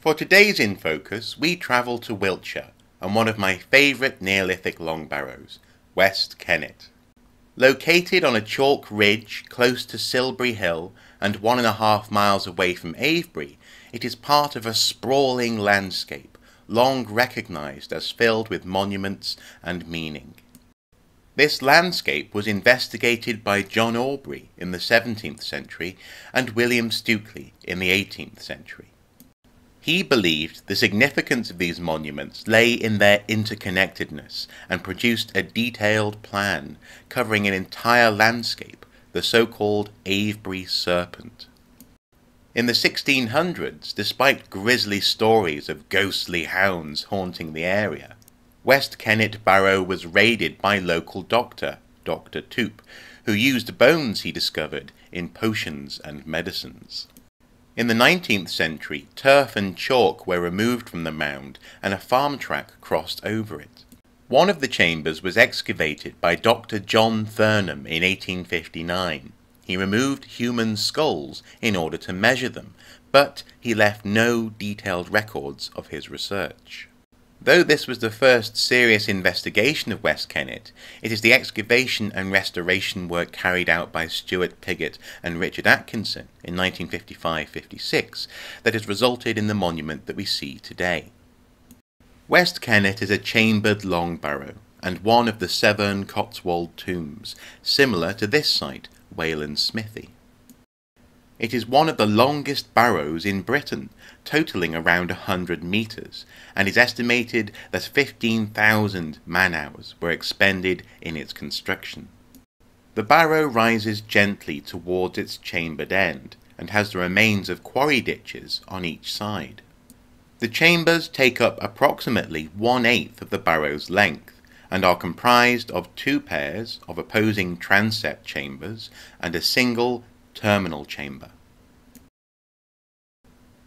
For today's In Focus, we travel to Wiltshire and one of my favourite Neolithic long barrows, West Kennet. Located on a chalk ridge close to Silbury Hill and one and a half miles away from Avebury, it is part of a sprawling landscape, long recognised as filled with monuments and meaning. This landscape was investigated by John Aubrey in the 17th century and William Stukeley in the 18th century. He believed the significance of these monuments lay in their interconnectedness and produced a detailed plan covering an entire landscape, the so-called Avebury Serpent. In the 1600s, despite grisly stories of ghostly hounds haunting the area, West Kennet Barrow was raided by local doctor, Dr. Toope, who used bones he discovered in potions and medicines. In the 19th century, turf and chalk were removed from the mound and a farm track crossed over it. One of the chambers was excavated by Dr. John Thurnham in 1859. He removed human skulls in order to measure them, but he left no detailed records of his research. Though this was the first serious investigation of West Kennet, it is the excavation and restoration work carried out by Stuart Piggott and Richard Atkinson in 1955-56 that has resulted in the monument that we see today. West Kennet is a chambered long barrow and one of the Severn Cotswold tombs, similar to this site, Wayland Smithy. It is one of the longest barrows in Britain, totaling around 100 metres, and is estimated that 15,000 man-hours were expended in its construction. The barrow rises gently towards its chambered end, and has the remains of quarry ditches on each side. The chambers take up approximately one-eighth of the barrow's length, and are comprised of two pairs of opposing transept chambers and a single terminal chamber.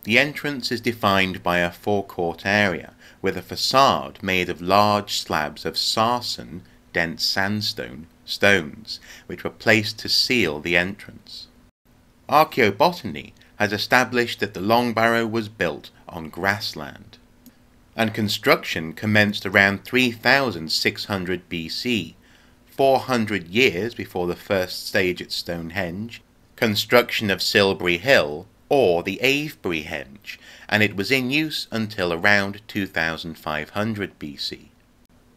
The entrance is defined by a forecourt area with a facade made of large slabs of sarsen, dense sandstone, stones, which were placed to seal the entrance. Archaeobotany has established that the Long Barrow was built on grassland, and construction commenced around 3600 BC, 400 years before the first stage at Stonehenge, construction of Silbury Hill, or the Avebury henge, and it was in use until around 2500 BC.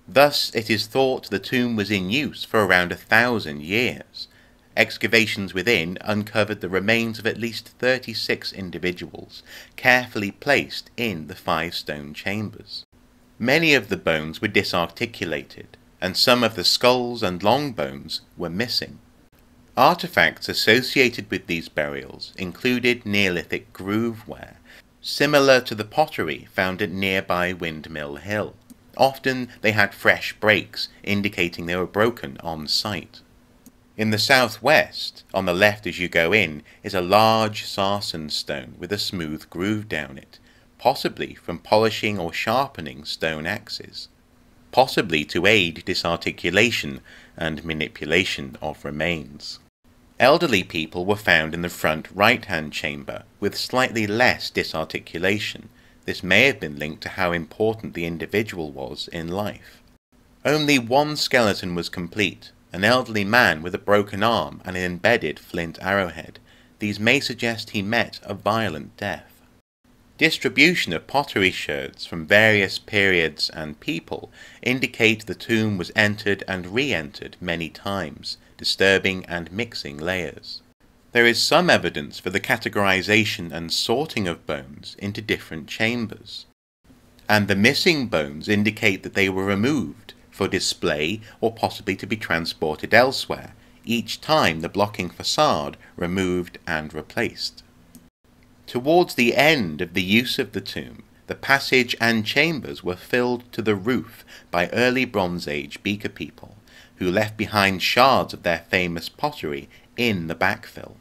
Thus it is thought the tomb was in use for around a thousand years. Excavations within uncovered the remains of at least 36 individuals, carefully placed in the five stone chambers. Many of the bones were disarticulated, and some of the skulls and long bones were missing. Artifacts associated with these burials included Neolithic grooveware, similar to the pottery found at nearby Windmill Hill. Often they had fresh breaks, indicating they were broken on site. In the southwest, on the left as you go in, is a large sarsen stone with a smooth groove down it, possibly from polishing or sharpening stone axes, possibly to aid disarticulation and manipulation of remains. Elderly people were found in the front right-hand chamber with slightly less disarticulation. This may have been linked to how important the individual was in life. Only one skeleton was complete, an elderly man with a broken arm and an embedded flint arrowhead. These may suggest he met a violent death. Distribution of pottery sherds from various periods and people indicate the tomb was entered and re-entered many times, disturbing and mixing layers. There is some evidence for the categorization and sorting of bones into different chambers. And the missing bones indicate that they were removed for display or possibly to be transported elsewhere, each time the blocking facade removed and replaced. Towards the end of the use of the tomb, the passage and chambers were filled to the roof by early Bronze Age beaker people who left behind shards of their famous pottery in the backfill.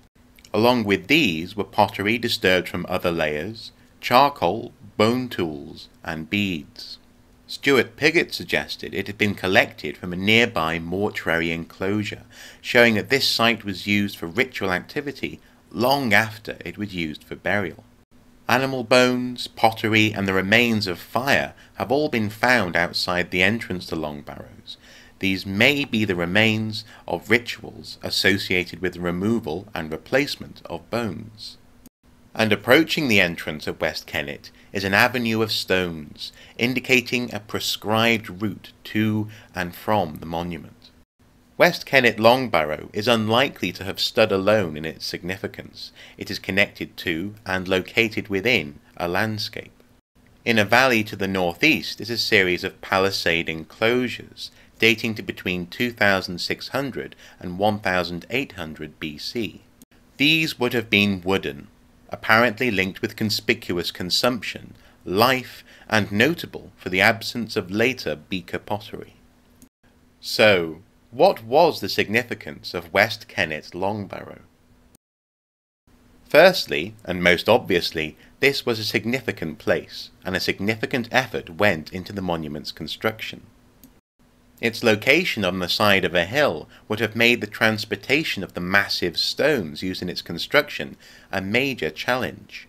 Along with these were pottery disturbed from other layers, charcoal, bone tools, and beads. Stuart Piggott suggested it had been collected from a nearby mortuary enclosure, showing that this site was used for ritual activity long after it was used for burial. Animal bones, pottery, and the remains of fire have all been found outside the entrance to Long Barrows. These may be the remains of rituals associated with the removal and replacement of bones. And approaching the entrance of West Kennet is an avenue of stones, indicating a prescribed route to and from the monument. West Kennet Long Barrow is unlikely to have stood alone in its significance. It is connected to and located within a landscape. In a valley to the northeast is a series of palisade enclosures dating to between 2600 and 1800 BC. These would have been wooden, apparently linked with conspicuous consumption, life, and notable for the absence of later beaker pottery. So, what was the significance of West Kennet Long Barrow? Firstly, and most obviously, this was a significant place, and a significant effort went into the monument's construction. Its location on the side of a hill would have made the transportation of the massive stones used in its construction a major challenge,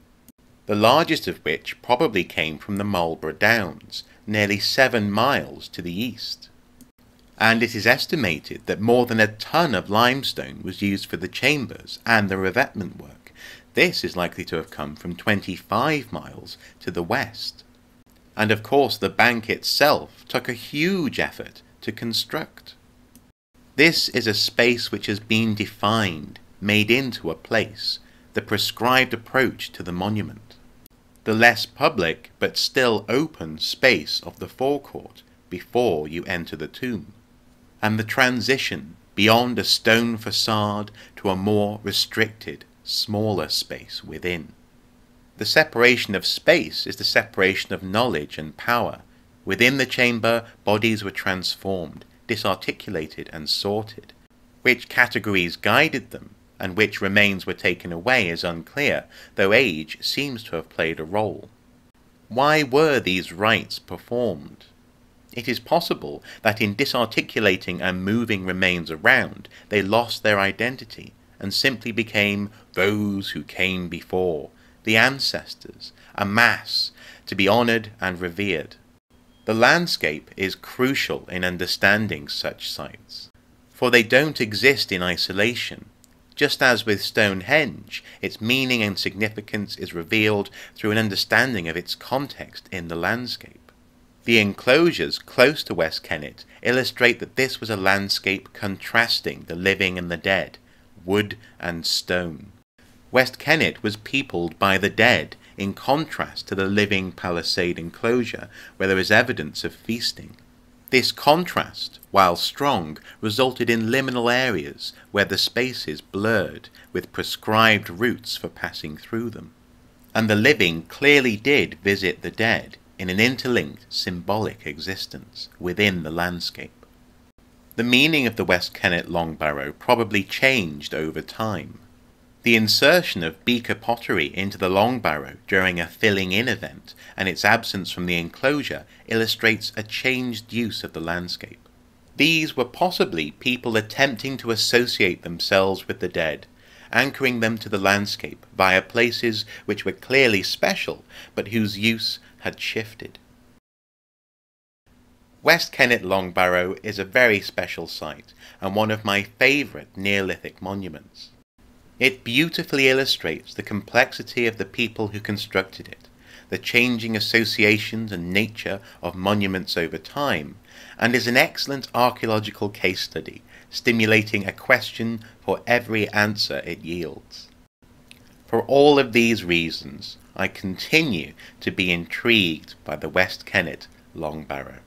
the largest of which probably came from the Marlborough Downs, nearly seven miles to the east and it is estimated that more than a ton of limestone was used for the chambers and the revetment work. This is likely to have come from 25 miles to the west. And of course the bank itself took a huge effort to construct. This is a space which has been defined, made into a place, the prescribed approach to the monument. The less public but still open space of the forecourt before you enter the tomb and the transition beyond a stone facade to a more restricted, smaller space within. The separation of space is the separation of knowledge and power. Within the chamber, bodies were transformed, disarticulated, and sorted. Which categories guided them, and which remains were taken away is unclear, though age seems to have played a role. Why were these rites performed? It is possible that in disarticulating and moving remains around, they lost their identity and simply became those who came before, the ancestors, a mass to be honoured and revered. The landscape is crucial in understanding such sites, for they don't exist in isolation. Just as with Stonehenge, its meaning and significance is revealed through an understanding of its context in the landscape. The enclosures close to West Kennet illustrate that this was a landscape contrasting the living and the dead, wood and stone. West Kennet was peopled by the dead, in contrast to the living palisade enclosure, where there is evidence of feasting. This contrast, while strong, resulted in liminal areas where the spaces blurred with prescribed routes for passing through them. And the living clearly did visit the dead, in an interlinked symbolic existence within the landscape. The meaning of the West Kennet long barrow probably changed over time. The insertion of beaker pottery into the long barrow during a filling in event and its absence from the enclosure illustrates a changed use of the landscape. These were possibly people attempting to associate themselves with the dead, anchoring them to the landscape via places which were clearly special but whose use had shifted. West Kennet Long Barrow is a very special site and one of my favourite Neolithic monuments. It beautifully illustrates the complexity of the people who constructed it, the changing associations and nature of monuments over time, and is an excellent archaeological case study, stimulating a question for every answer it yields. For all of these reasons, I continue to be intrigued by the West Kennet long barrow.